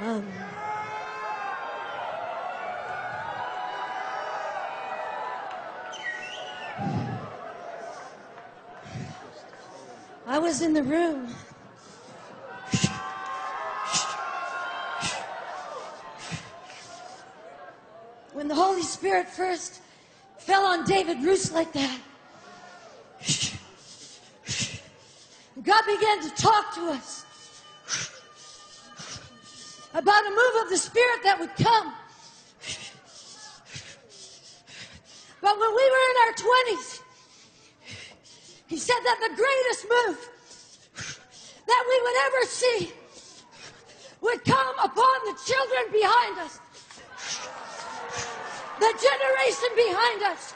Um, I was in the room. When the Holy Spirit first fell on David Roos like that, God began to talk to us about a move of the Spirit that would come. But when we were in our 20s, he said that the greatest move that we would ever see would come upon the children behind us, the generation behind us.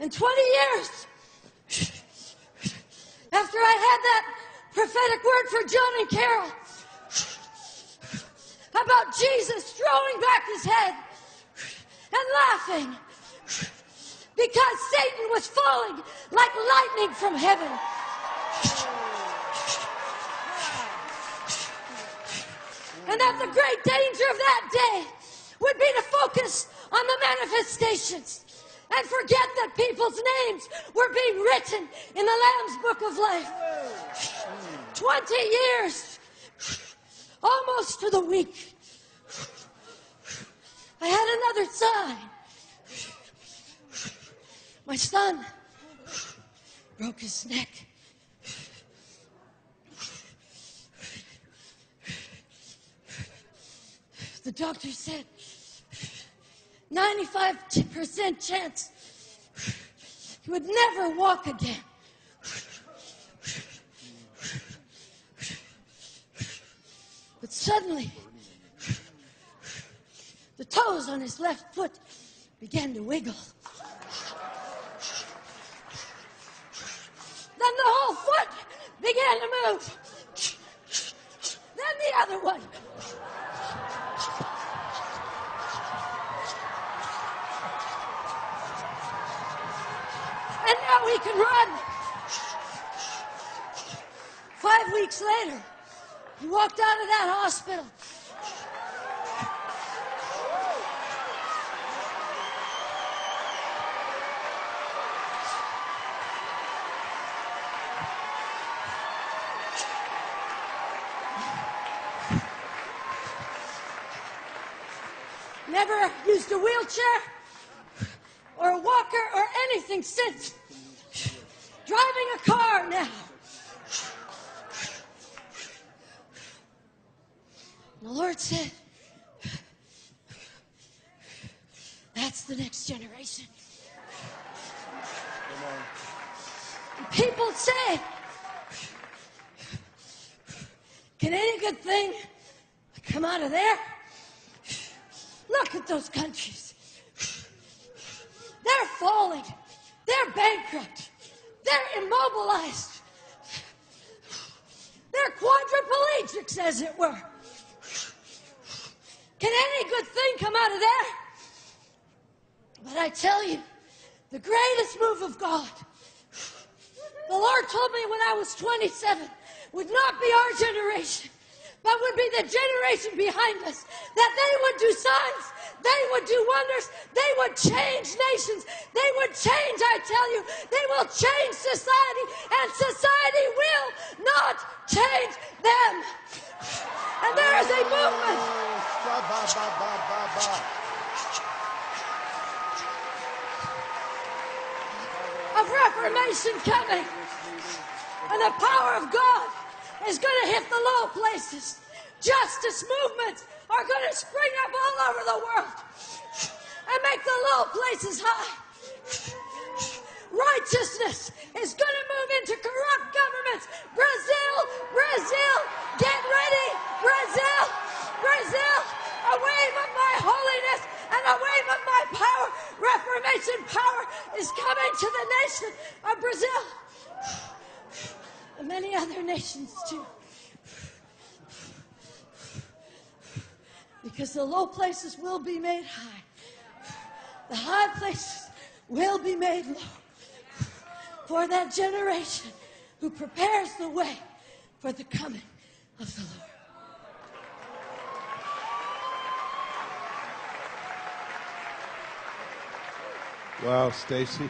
In 20 years, after I had that prophetic word for John and Carol about Jesus throwing back his head and laughing because Satan was falling like lightning from heaven. And that the great danger of that day would be to focus on the manifestations and forget that people's names were being written in the Lamb's Book of Life. 20 years, almost to the week. I had another sign. My son broke his neck. The doctor said 95% chance he would never walk again. But suddenly, the toes on his left foot began to wiggle. Then the whole foot began to move. Then the other one. He can run. Five weeks later, he walked out of that hospital. Never used a wheelchair or a walker or anything since. Driving a car now. And the Lord said, That's the next generation. People say, Can any good thing come out of there? Look at those countries. They're falling. They're bankrupt. Immobilized. They're quadriplegics, as it were. Can any good thing come out of there? But I tell you, the greatest move of God, the Lord told me when I was 27, would not be our generation, but would be the generation behind us. That they would do signs, they would do wonders, they would change nations, they would change, I tell you, they will change society, and society will not change them. And there is a movement of reformation coming. And the power of God is going to hit the low places. Justice movements are going to spring up all over the world and make the low places high. Righteousness is going to move into corrupt governments. Brazil, Brazil, get ready. Brazil, Brazil, a wave of my holiness and a wave of my power. Reformation power is coming to the nation of Brazil and many other nations too. Because the low places will be made high, the high places will be made low for that generation who prepares the way for the coming of the Lord. Wow, Stacy.